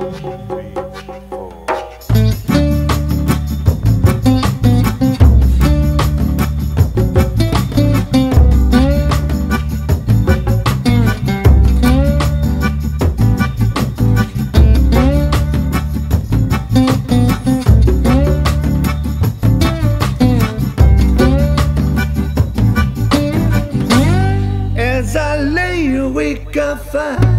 As I lay awake, I find